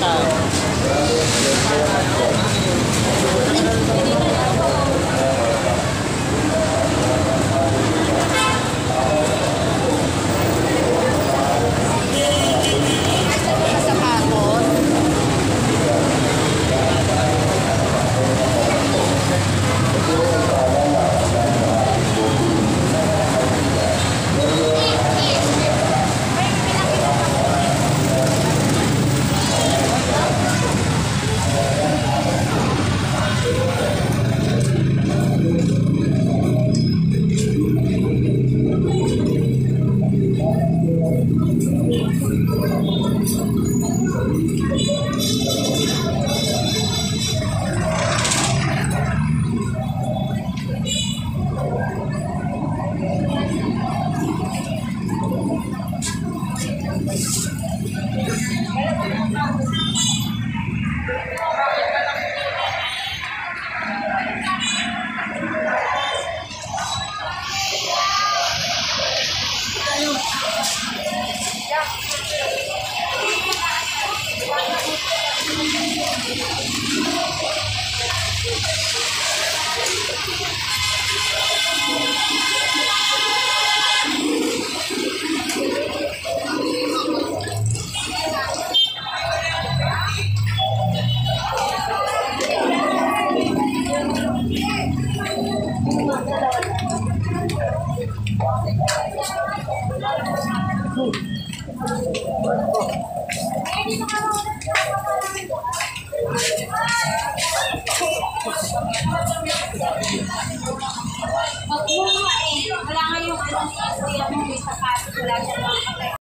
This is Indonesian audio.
tayo. Thank you. Wala siya